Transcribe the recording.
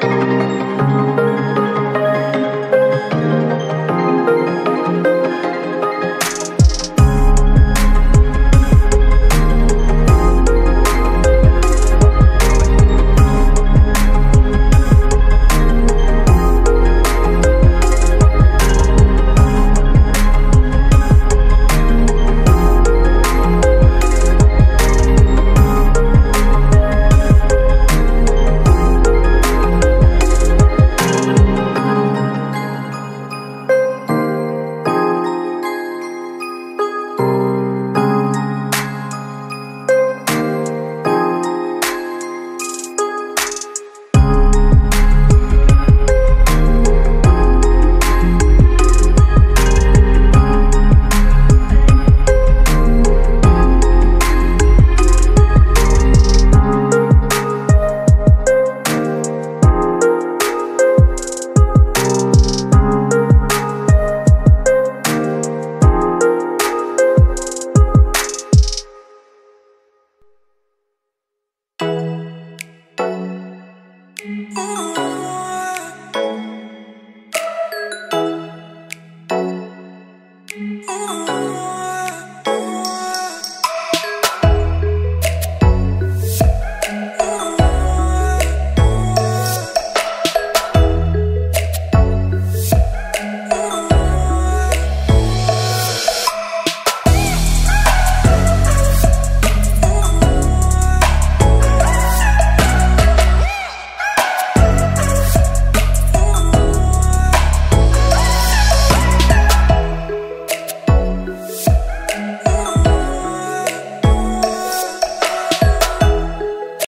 Música Ooh.